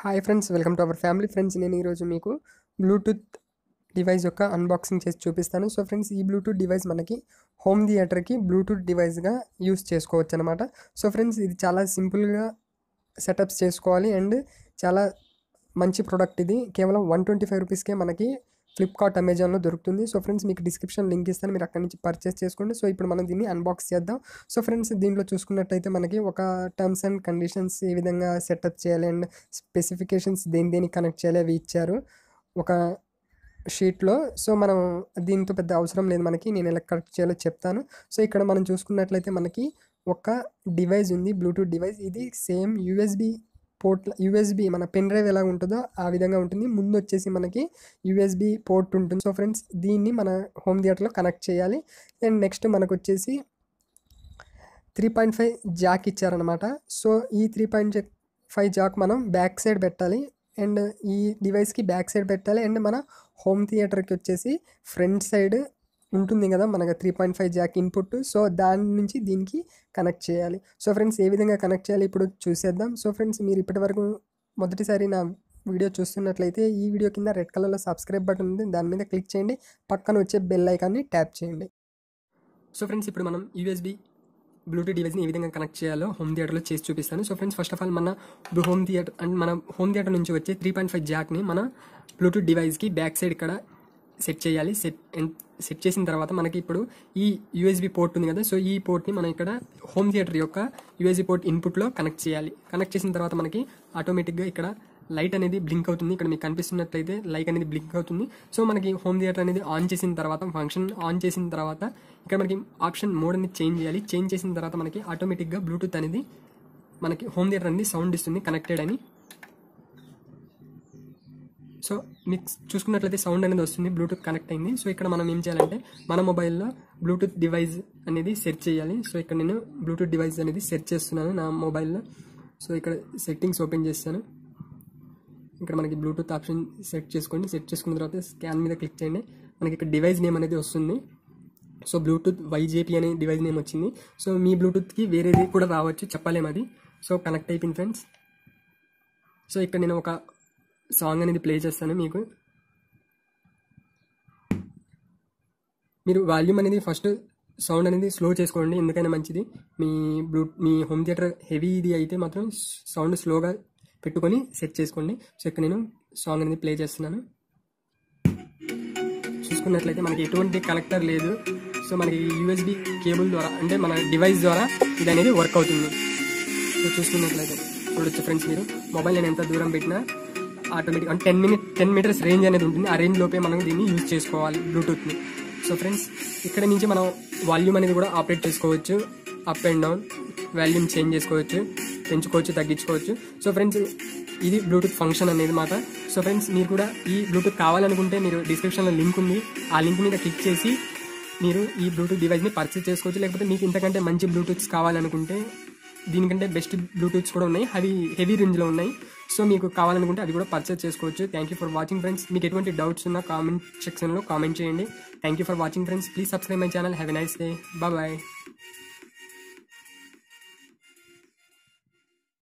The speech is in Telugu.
Hi friends welcome to our family. Friends నేను ఈరోజు మీకు బ్లూటూత్ డివైస్ యొక్క అన్బాక్సింగ్ చేసి చూపిస్తాను. సో ఫ్రెండ్స్ ఈ బ్లూటూత్ డివైస్ మనకి హోమ్ థియేటర్కి బ్లూటూత్ డివైస్గా యూస్ చేసుకోవచ్చు అనమాట సో ఫ్రెండ్స్ ఇది చాలా సింపుల్గా సెటప్స్ చేసుకోవాలి. అండ్ చాలా మంచి ప్రోడక్ట్ ఇది. కేవలం వన్ ట్వంటీ ఫైవ్ రూపీస్కే మనకి ఫ్లిప్కార్ట్ అమెజాన్లో దొరుకుతుంది. సో ఫ్రెండ్స్ మీకు డిస్క్రిప్షన్ లింక్ ఇస్తాను. మీరు అక్కడి నుంచి పర్చేస్ చేసుకోండి. సో ఇప్పుడు మనం దీన్ని అన్బాక్స్ చేద్దాం. సో ఫ్రెండ్స్ దీంట్లో చూసుకున్నట్టయితే మనకి ఒక టర్మ్స్ అండ్ కండిషన్స్ ఏ విధంగా సెటప్ చేయాలి అండ్ స్పెసిఫికేషన్స్ దేని దేనికి కనెక్ట్ చేయాలి అవి ఇచ్చారు ఒక షీట్లో సో మనం దీంతో పెద్ద అవసరం లేదు మనకి. నేను ఎలా కనెక్ట్ చేయాలో చెప్తాను. సో ఇక్కడ మనం చూసుకున్నట్లయితే మనకి ఒక డివైస్ ఉంది బ్లూటూత్ డివైస్ ఇది సేమ్ యూఎస్బి పోర్ట్ యూఎస్బి మన పెన్ డ్రైవ్ ఎలా ఉంటుందో ఆ విధంగా ఉంటుంది. ముందు వచ్చేసి మనకి యూఎస్బి పోర్ట్ ఉంటుంది. సో ఫ్రెండ్స్ దీన్ని మన హోమ్ థియేటర్లో కనెక్ట్ చేయాలి. అండ్ నెక్స్ట్ మనకు వచ్చేసి త్రీ పాయింట్ ఫైవ్ జాక్ ఇచ్చారనమాట సో ఈ త్రీ పాయింట్ ఫైవ్ జాక్ మనం బ్యాక్ సైడ్ పెట్టాలి. అండ్ ఈ డివైస్కి బ్యాక్ సైడ్ పెట్టాలి. అండ్ మన హోమ్ థియేటర్కి వచ్చేసి ఫ్రంట్ సైడ్ ఉంటుంది కదా మనకు three point five jack input so దాని నుంచి దీనికి కనెక్ట్ చేయాలి. సో ఫ్రెండ్స్ ఏ విధంగా కనెక్ట్ చేయాలి ఇప్పుడు చూసేద్దాం. సో ఫ్రెండ్స్ మీరు ఇప్పటివరకు మొదటిసారి నా వీడియో చూస్తున్నట్లయితే ఈ వీడియో కింద రెడ్ కలర్లో సబ్స్క్రైబ్ బటన్ ఉంది. దాని మీద క్లిక్ చేయండి. పక్కన వచ్చే బెల్ ఐకాన్ని ట్యాప్ చేయండి. సో ఫ్రెండ్స్ ఇప్పుడు మనం యూఎస్బి బ్లూటూత్ డివైస్ని ఏ విధంగా కనెక్ట్ చేయాలో హోమ్ థియేటర్లో చేసి చూపిస్తాను. So friends first of all మన హోమ్ థియేటర్ అండ్ మన హోమ్ థియేటర్ నుంచి వచ్చే త్రీ పాయింట్ ఫైవ్ జాక్ని మన బ్లూటూత్ డివైస్కి బ్యాక్ సైడ్ ఇక్కడ సెట్ చేయాలి. సెట్ సెట్ చేసిన తర్వాత మనకి ఇప్పుడు ఈ యూఎస్బి పోర్ట్ ఉంది కదా. సో ఈ పోర్ట్ని మనం ఇక్కడ హోమ్ థియేటర్ యొక్క యూఎస్బి పోర్ట్ ఇన్పుట్లో కనెక్ట్ చేయాలి. కనెక్ట్ చేసిన తర్వాత మనకి ఆటోమేటిక్గా ఇక్కడ లైట్ అనేది బ్లింక్ అవుతుంది. ఇక్కడ మీకు కనిపిస్తున్నట్లయితే లైట్ అనేది బ్లింక్ అవుతుంది. సో మనకి హోమ్ థియేటర్ అనేది ఆన్ చేసిన తర్వాత ఫంక్షన్ ఆన్ చేసిన తర్వాత ఇక్కడ మనకి ఆప్షన్ మోడ్ అనేది చేంజ్ చేయాలి. చేంజ్ చేసిన తర్వాత మనకి ఆటోమేటిక్గా బ్లూటూత్ అనేది మనకి హోమ్ థియేటర్ అనేది సౌండ్ ఇస్తుంది కనెక్టెడ్ అని. సో మీకు చూసుకున్నట్లయితే సౌండ్ అనేది వస్తుంది బ్లూటూత్ కనెక్ట్ అయింది. సో ఇక్కడ మనం ఏం చేయాలంటే మన మొబైల్లో బ్లూటూత్ డివైస్ అనేది సెర్చ్ చేయాలి. సో ఇక్కడ నేను బ్లూటూత్ డివైస్ అనేది సెర్చ్ చేస్తున్నాను నా మొబైల్లో సో ఇక్కడ సెట్టింగ్స్ ఓపెన్ చేస్తాను. ఇక్కడ మనకి బ్లూటూత్ ఆప్షన్ సెట్ చేసుకోండి. సెట్ చేసుకున్న తర్వాత స్కాన్ మీద క్లిక్ చేయండి. మనకి ఇక్కడ డివైస్ నేమ్ అనేది వస్తుంది. సో బ్లూటూత్ వైజేపీ అనే డివైస్ నేమ్ వచ్చింది. సో మీ బ్లూటూత్కి వేరేది కూడా రావచ్చు. చెప్పలేము అది. సో కనెక్ట్ అయిపోయింది ఫ్రెండ్స్ సో ఇక్కడ నేను ఒక సాంగ్ అనేది ప్లే చేస్తాను మీకు. మీరు వాల్యూమ్ అనేది ఫస్ట్ సౌండ్ అనేది స్లో చేసుకోండి ఎందుకైనా మంచిది. మీ బ్లూ మీ హోమ్ థియేటర్ హెవీ ఇది అయితే మాత్రం సౌండ్ స్లోగా పెట్టుకొని సెట్ చేసుకోండి. సో ఇక్కడ నేను సాంగ్ అనేది ప్లే చేస్తున్నాను. చూసుకున్నట్లయితే మనకి ఎటువంటి కలెక్టర్ లేదు. సో మనకి యూఎస్బి కేబుల్ ద్వారా అంటే మన డివైస్ ద్వారా ఇది అనేది వర్క్ అవుతుంది. సో చూసుకున్నట్లయితే చూడొచ్చు ఫ్రెండ్స్ మీరు. మొబైల్ నేను ఎంత దూరం పెట్టినా ఆటోమేటిక్ అంటే ten minute ten metres range అనేది ఉంటుంది. ఆ రేంజ్ లోపే మనం దీన్ని యూజ్ చేసుకోవాలి బ్లూటూత్ని. సో ఫ్రెండ్స్ ఇక్కడ నుంచి మనం వాల్యూమ్ అనేది కూడా ఆపరేట్ చేసుకోవచ్చు. Up and down volume change చేసుకోవచ్చు పెంచుకోవచ్చు తగ్గించుకోవచ్చు. సో ఫ్రెండ్స్ ఇది బ్లూటూత్ ఫంక్షన్ అనేది మాట. సో ఫ్రెండ్స్ మీరు కూడా ఈ బ్లూటూత్ కావాలనుకుంటే మీరు డిస్క్రిప్షన్లో లింక్ ఉంది. ఆ లింక్ మీద క్లిక్ చేసి మీరు ఈ బ్లూటూత్ డివైస్ని పర్చేస్ చేసుకోవచ్చు. లేకపోతే మీకు ఇంతకంటే మంచి బ్లూటూత్స్ కావాలనుకుంటే దీనికంటే బెస్ట్ బ్లూటూత్స్ కూడా ఉన్నాయి. అవి హెవీ రేంజ్లో ఉన్నాయి. సో మీకు కావాలనుకుంటే అది కూడా పర్చేస్ చేసుకోవచ్చు. Thank you for watching friends మీకు ఎటువంటి డౌట్స్ ఉన్నా కామెంట్ సెక్షన్లో కామెంట్ చేయండి. Thank you for watching friends please subscribe my channel have a nice day bye